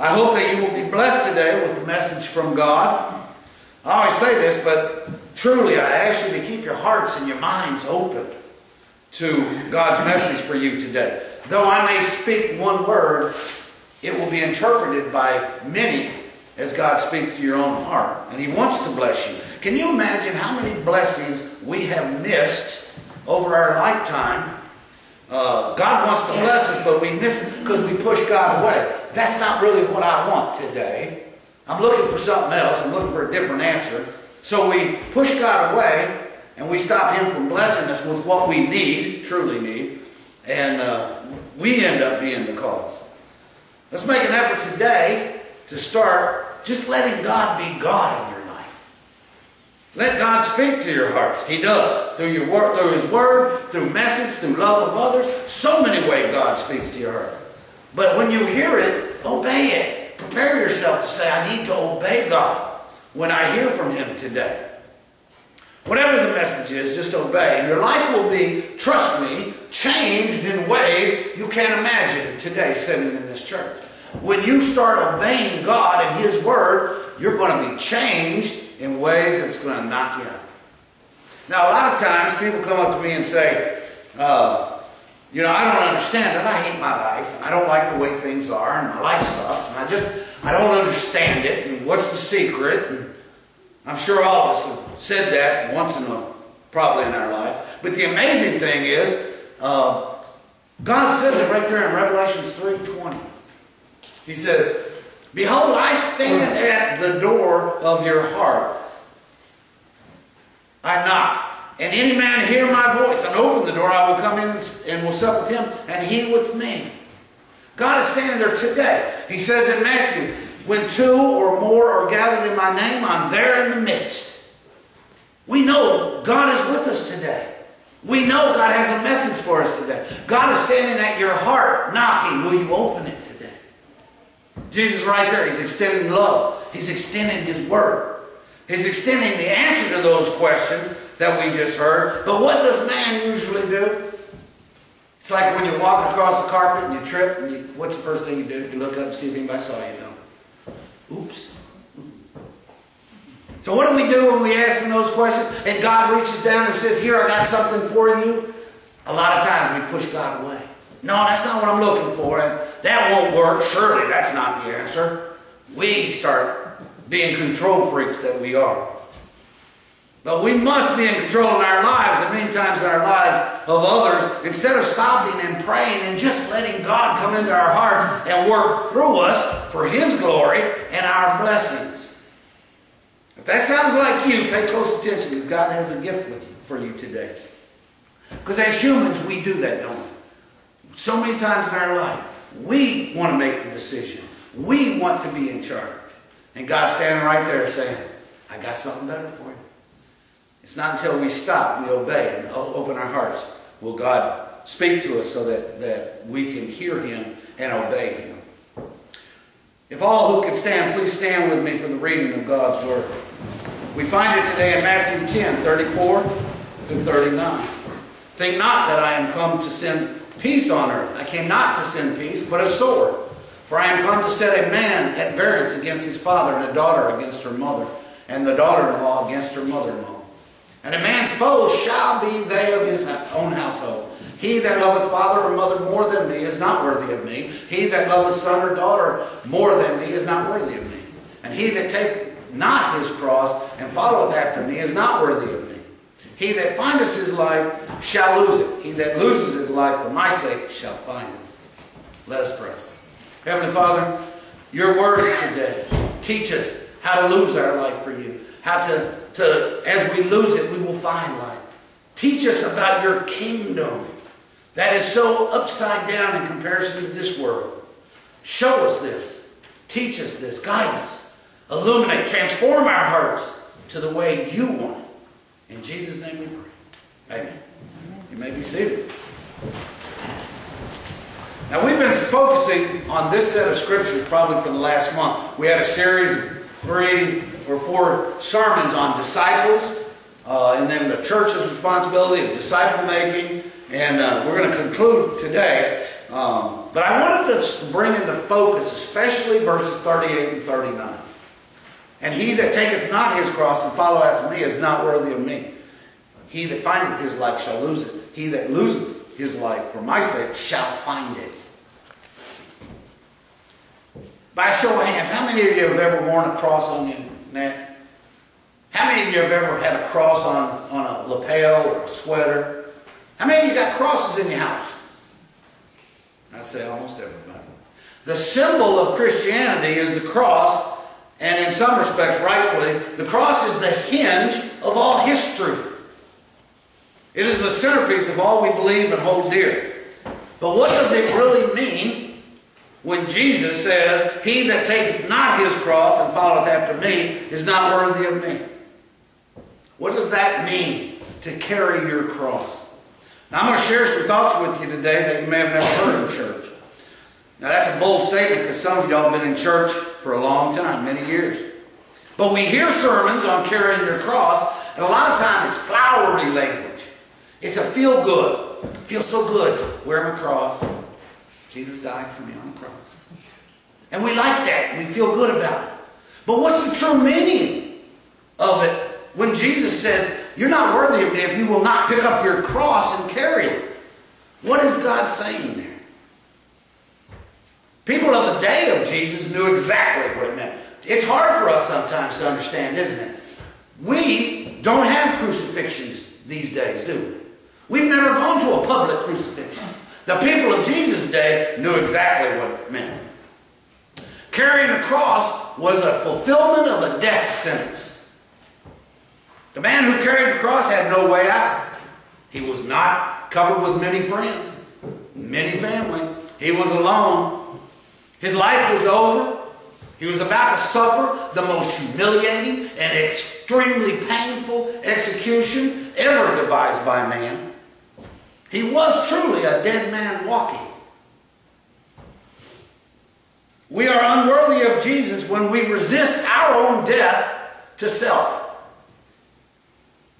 I hope that you will be blessed today with a message from God. I always say this, but truly I ask you to keep your hearts and your minds open to God's message for you today. Though I may speak one word, it will be interpreted by many as God speaks to your own heart. And He wants to bless you. Can you imagine how many blessings we have missed over our lifetime? Uh, God wants to bless us, but we miss it because we push God away. That's not really what I want today. I'm looking for something else. I'm looking for a different answer. So we push God away and we stop Him from blessing us with what we need, truly need, and uh, we end up being the cause. Let's make an effort today to start just letting God be God in your life. Let God speak to your hearts. He does. Through your word, through His Word, through message, through love of others. So many ways God speaks to your heart. But when you hear it, obey it. Prepare yourself to say, I need to obey God when I hear from Him today. Whatever the message is, just obey. And your life will be, trust me, changed in ways you can't imagine today sitting in this church. When you start obeying God and His Word, you're going to be changed in ways that's going to knock you out. Now, a lot of times people come up to me and say, uh, you know, I don't understand it. I hate my life. I don't like the way things are. And my life sucks. And I just, I don't understand it. And what's the secret? And I'm sure all of us have said that once in a, probably in our life. But the amazing thing is, uh, God says it right there in Revelations 3.20. He says, Behold, I stand at the door of your heart. I knock. And any man hear my voice and open the door, I will come in and will sup with him, and he with me. God is standing there today. He says in Matthew, when two or more are gathered in my name, I'm there in the midst. We know God is with us today. We know God has a message for us today. God is standing at your heart knocking. Will you open it today? Jesus right there. He's extending love. He's extending His Word. He's extending the answer to those questions that we just heard. But what does man usually do? It's like when you walk across the carpet and you trip, and you, what's the first thing you do? You look up and see if anybody saw you. Don't. Oops. So what do we do when we ask him those questions and God reaches down and says, here, I got something for you? A lot of times we push God away. No, that's not what I'm looking for. And that won't work. Surely that's not the answer. We start being control freaks that we are. But we must be in control in our lives and many times in our lives of others instead of stopping and praying and just letting God come into our hearts and work through us for His glory and our blessings. If that sounds like you, pay close attention because God has a gift you, for you today. Because as humans, we do that, don't we? So many times in our life, we want to make the decision. We want to be in charge. And God's standing right there saying, I got something better for you. It's not until we stop, we obey, and open our hearts, will God speak to us so that, that we can hear Him and obey Him. If all who can stand, please stand with me for the reading of God's Word. We find it today in Matthew 10, 34 through 39. Think not that I am come to send peace on earth. I came not to send peace, but a sword. For I am come to set a man at variance against his father, and a daughter against her mother, and the daughter-in-law against her mother-in-law. And a man's foes shall be they of his own household. He that loveth father or mother more than me is not worthy of me. He that loveth son or daughter more than me is not worthy of me. And he that taketh not his cross and followeth after me is not worthy of me. He that findeth his life shall lose it. He that loses his life for my sake shall find it. Let us pray. Heavenly Father, your words today teach us how to lose our life for you. How to, to as we lose it, we will find life. Teach us about your kingdom that is so upside down in comparison to this world. Show us this. Teach us this. Guide us. Illuminate. Transform our hearts to the way you want it. In Jesus' name we pray. Amen. You may be seated. Now we've been focusing on this set of scriptures probably for the last month. We had a series of three or four sermons on disciples, uh, and then the church's responsibility of disciple making, and uh, we're going to conclude today Um, but I wanted us to bring into focus, especially verses 38 and 39. And he that taketh not his cross and follow after me is not worthy of me. He that findeth his life shall lose it. He that loseth his life for my sake shall find it. By show of hands, how many of you have ever worn a cross on your neck? How many of you have ever had a cross on, on a lapel or a sweater? How many of you got crosses in your house? I'd say almost everybody. The symbol of Christianity is the cross, and in some respects, rightfully, the cross is the hinge of all history. It is the centerpiece of all we believe and hold dear. But what does it really mean when Jesus says, He that taketh not his cross and followeth after me is not worthy of me? What does that mean to carry your cross? Now I'm going to share some thoughts with you today that you may have never heard in church. Now that's a bold statement because some of y'all have been in church for a long time, many years. But we hear sermons on carrying your cross, and a lot of times it's flowery language. It's a feel good. Feels so good wear my cross. Jesus died for me on the cross. And we like that. We feel good about it. But what's the true meaning of it when Jesus says, You're not worthy of me if you will not pick up your cross and carry it? What is God saying there? People of the day of Jesus knew exactly what it meant. It's hard for us sometimes to understand, isn't it? We don't have crucifixions these days, do we? We've never gone to a public crucifixion. The people of Jesus' day knew exactly what it meant. Carrying a cross was a fulfillment of a death sentence. The man who carried the cross had no way out. He was not covered with many friends, many family. He was alone. His life was over. He was about to suffer the most humiliating and extremely painful execution ever devised by man. He was truly a dead man walking. We are unworthy of Jesus when we resist our own death to self.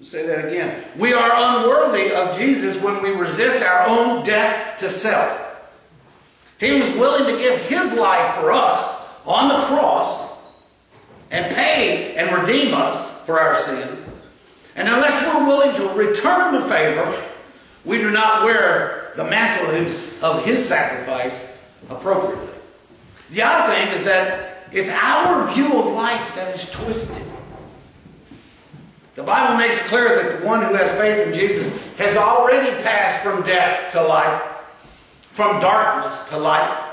Say that again. We are unworthy of Jesus when we resist our own death to self. He was willing to give his life for us on the cross and pay and redeem us for our sins. And unless we're willing to return the favor, we do not wear the mantle of his sacrifice appropriately. The other thing is that it's our view of life that is twisted. The Bible makes clear that the one who has faith in Jesus has already passed from death to life, from darkness to light.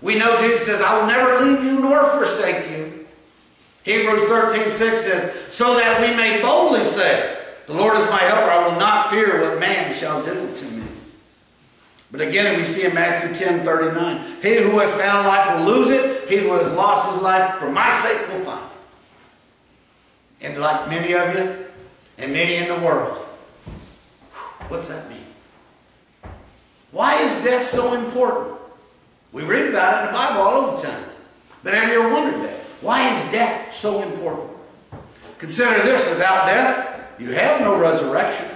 We know Jesus says, I will never leave you nor forsake you. Hebrews 13, 6 says, so that we may boldly say, the Lord is my helper. I will not fear what man shall do to me. But again, we see in Matthew 10 39, He who has found life will lose it. He who has lost his life for my sake will find it. And like many of you, and many in the world, what's that mean? Why is death so important? We read about it in the Bible all over the time. But have you ever wondered that? Why is death so important? Consider this without death, you have no resurrection.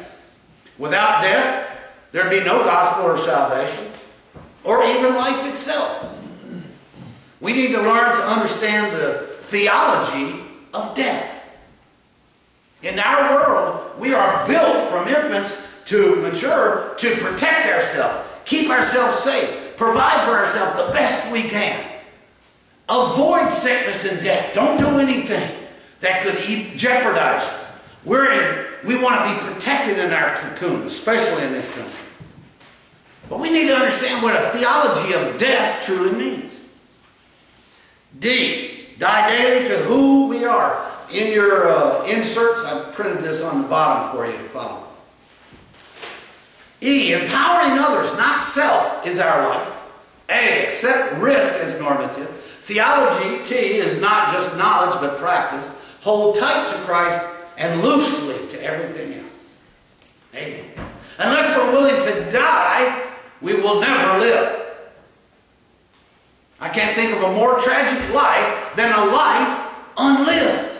Without death, there'd be no gospel or salvation, or even life itself. We need to learn to understand the theology of death. In our world, we are built from infants to mature to protect ourselves, keep ourselves safe, provide for ourselves the best we can. Avoid sickness and death. Don't do anything that could jeopardize you. We're in, we want to be protected in our cocoon, especially in this country. But we need to understand what a theology of death truly means. D, die daily to who we are. In your uh, inserts, I've printed this on the bottom for you to follow. E, empowering others, not self, is our life. A, accept risk as normative. Theology, T, is not just knowledge but practice. Hold tight to Christ and loosely to everything else. Amen. Unless we're willing to die, we will never live. I can't think of a more tragic life than a life unlived.